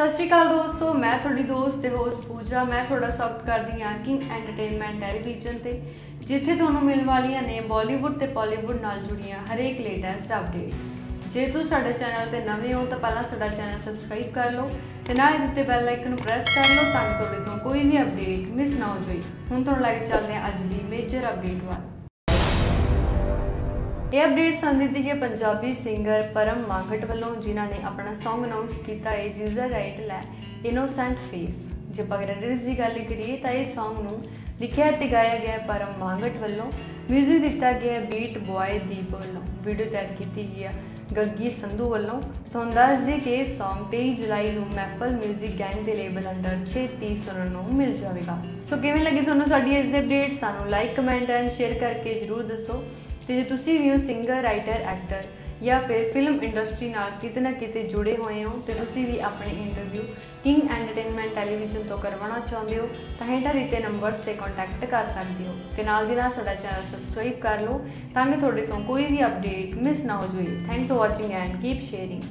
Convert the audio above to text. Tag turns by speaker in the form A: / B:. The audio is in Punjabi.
A: ਸਤਿ ਸ਼੍ਰੀ ਅਕਾਲ ਦੋਸਤੋ, ਮੈਂ ਤੁਹਾਡੀ ਦੋਸਤ ਤੇ ਹੋਸਟ ਪੂਜਾ। ਮੈਂ ਤੁਹਾਡਾ ਸਵਾਗਤ ਕਰਦੀ ਹਾਂ ਕਿੰਗ ਐਂਟਰਟੇਨਮੈਂਟ ਟੈਲੀਵਿਜ਼ਨ ਤੇ, ਜਿੱਥੇ ਤੁਹਾਨੂੰ ਮਿਲਣ ਵਾਲੀਆਂ ਨੇ ਬਾਲੀਵੁੱਡ ਤੇ ਪਾਲੀਵੁੱਡ ਨਾਲ ਜੁੜੀਆਂ ਹਰੇਕ ਲੇਟੈਸਟ ਅਪਡੇਟ ਜੇ ਤੁਸੀਂ ਸਾਡੇ ਚੈਨਲ ਤੇ ਨਵੇਂ ਹੋ, ਤਾਂ ਪਹਿਲਾਂ ਸਾਡਾ ਚੈਨਲ ਸਬਸਕ੍ਰਾਈਬ ਕਰ ਲਓ ਤੇ ਨਾਲ ਹੀ ਦਿੱਤੇ ਬੈਲ ਆਈਕਨ ਨੂੰ ਪ੍ਰੈਸ ਕਰ ਲਓ ਤਾਂ ਕਿ ਤੁਹਾਡੇ ਤੋਂ ਕੋਈ ਵੀ ਅਪਡੇਟ ਮਿਸ ਨਾ ਹੋ ਜਾਵੇ ਹੁਣ ਤੁਹਾਨੂੰ ਲੈ ਕੇ ਚੱਲਦੇ ਹਾਂ ਅੱਜ ਦੀ ਮੇਜਰ ਅਪਡੇਟ ਵੱਲ। ਇਹ ਅਪਡੇਟ ਸਾਨੂੰ ਦਿੱਤੀ ਗਈ ਪੰਜਾਬੀ ਸਿੰਗਰ ਪਰਮ ਮਾਂਗਟ ਵੱਲੋਂ ਜਿਨ੍ਹਾਂ ਨੇ ਆਪਣਾ ਸੌਂਗ ਅਨਾਉਂਸ ਕੀਤਾ ਹੈ, ਜਿਸ ਦਾ ਟਾਈਟਲ ਹੈ ਇਨੋਸੈਂਟ ਫੇਸ ਜੇ ਪਗਰੇਡਰਸ ਦੀ ਗੱਲ ਕਰੀਏ ਤਾਂ ਇਹ Song ਨੂੰ ਲਿਖਿਆ ਤੇ ਗਾਇਆ ਗਿਆ ਪਰਮ ਮਾਂਗਟ ਵੱਲੋਂ। ਮਿਊਜ਼ਿਕ ਦਿੱਤਾ ਗਿਆ ਬੀਟ ਬॉय ਦੀਪ ਵੱਲੋਂ। ਵੀਡੀਓ ਤਿਆਰ ਕੀਤੀ ਗਈ ਹੈ ਗੱਗੀ ਸੰਧੂ ਵੱਲੋਂ। ਤੁਹਾਨੂੰ ਦੱਸ ਦੇ ਕਿ ਇਹ ਸੌਂਗ 23 ਜੁਲਾਈ ਨੂੰ ਮੈਪਲ 뮤직 ਗੈਂਗ ਦੇ ਲੇਬਲ ਅੰਦਰ 630 ਸੁਣਨ ਨੂੰ ਮਿਲ ਜਾਵੇਗਾ। ਸੋ ਕਿਵੇਂ ਲੱਗੀ ਤੁਹਾਨੂੰ ਸਾਡੀ ਇਸ ਦੀ ਅਪਡੇਟ ਸਾਨੂੰ ਲਾਈਕ ਕਮੈਂਟ ਐਂਡ ਸ਼ੇਅਰ ਕਰਕੇ ਜਰੂਰ ਦੱਸੋ। ਤੇ ਜੇ ਤੁਸੀਂ ਵੀ ਉਹ ਸਿੰਗਰ ਰਾਈਟਰ ਐਕਟਰ ਜਾਂ ਫਿਰ ਫਿਲਮ ਇੰਡਸਟਰੀ ਨਾਲ ਕਿਤੇ ਨਾ ਕਿਤੇ ਜੁੜੇ ਹੋਏ ਹੋ, ਤੇ ਤੁਸੀਂ ਵੀ ਆਪਣੇ ਇੰਟਰਵਿਊ ਕਿੰਗ ਐਂਟਰਟੇਨਮੈਂਟ ਟੈਲੀਵਿਜ਼ਨ ਤੋਂ ਕਰਵਾਉਣਾ ਚਾਹੁੰਦੇ ਹੋ, ਤਾਂ ਹੇਠਾਂ ਦਿੱਤੇ ਨੰਬਰਸ ਤੇ ਕੰਟੈਕਟ ਕਰ ਸਕਦੇ ਹੋ। ਤੇ ਨਾਲ ਦੀ ਨਾਲ ਸਾਡਾ ਚੈਨਲ ਸਬਸਕ੍ਰਾਈਬ ਕਰ ਲਓ, ਤਾਂ ਕਿ ਤੁਹਾਡੇ ਤੋਂ ਕੋਈ ਵੀ ਅਪਡੇਟ ਮਿਸ ਨਾ ਹੋ ਜਾਵੇ। Thanks for watching and keep sharing